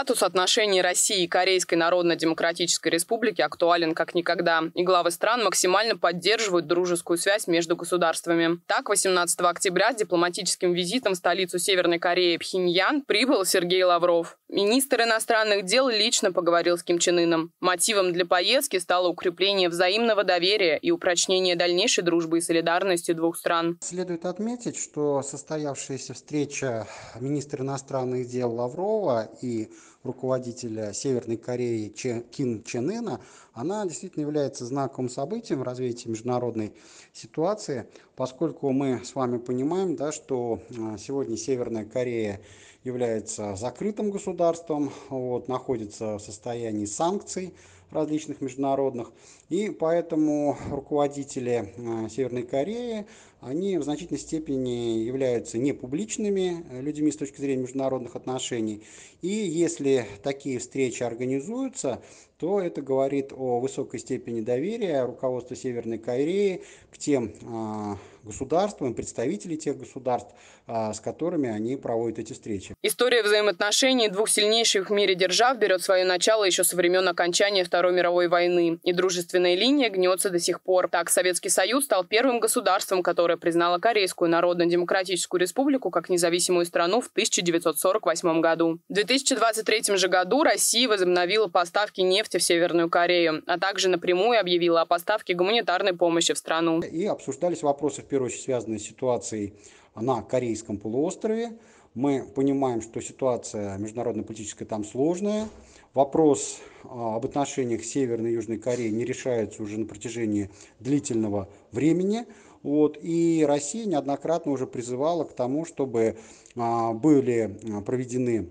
Статус отношений России и Корейской Народно-Демократической Республики актуален как никогда, и главы стран максимально поддерживают дружескую связь между государствами. Так, 18 октября с дипломатическим визитом в столицу Северной Кореи Пхеньян прибыл Сергей Лавров. Министр иностранных дел лично поговорил с Ким Чен Ыном. Мотивом для поездки стало укрепление взаимного доверия и упрочнение дальнейшей дружбы и солидарности двух стран. Следует отметить, что состоявшаяся встреча министра иностранных дел Лаврова и руководителя Северной Кореи Ким Чен Ына, она действительно является знаковым событием в развитии международной ситуации, поскольку мы с вами понимаем, да, что а, сегодня Северная Корея является закрытым государством, вот, находится в состоянии санкций различных международных, и поэтому руководители а, Северной Кореи они в значительной степени являются непубличными людьми с точки зрения международных отношений. И если такие встречи организуются, то это говорит о высокой степени доверия руководства Северной Кореи к тем а, государствам, представителей тех государств, а, с которыми они проводят эти встречи. История взаимоотношений двух сильнейших в мире держав берет свое начало еще со времен окончания Второй мировой войны, и дружественная линия гнется до сих пор. Так, Советский Союз стал первым государством, которое признало Корейскую Народно-Демократическую Республику как независимую страну в 1948 году. В 2023 же году Россия возобновила поставки нефти в Северную Корею, а также напрямую объявила о поставке гуманитарной помощи в страну. И обсуждались вопросы, в первую очередь, связанные с ситуацией на Корейском полуострове. Мы понимаем, что ситуация международно-политическая там сложная. Вопрос а, об отношениях Северной и Южной Кореи не решается уже на протяжении длительного времени. Вот, и Россия неоднократно уже призывала к тому, чтобы а, были проведены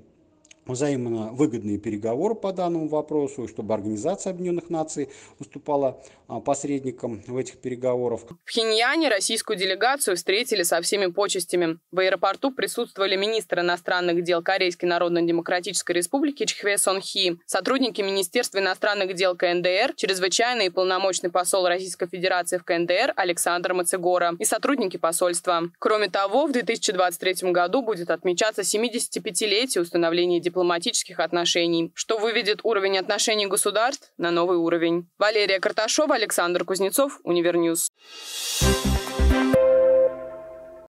взаимно выгодные переговоры по данному вопросу, чтобы Организация Объединенных Наций выступала а, посредником в этих переговорах. В Пхеньяне российскую делегацию встретили со всеми почестями. В аэропорту присутствовали министр иностранных дел Корейской Народно-Демократической Республики Чхве Сон Хи, сотрудники Министерства иностранных дел КНДР, чрезвычайный и полномочный посол Российской Федерации в КНДР Александр Мацегора и сотрудники посольства. Кроме того, в 2023 году будет отмечаться 75-летие установления дипломатии дипломатических отношений, что выведет уровень отношений государств на новый уровень. Валерия Карташова, Александр Кузнецов, Univer News. Thank you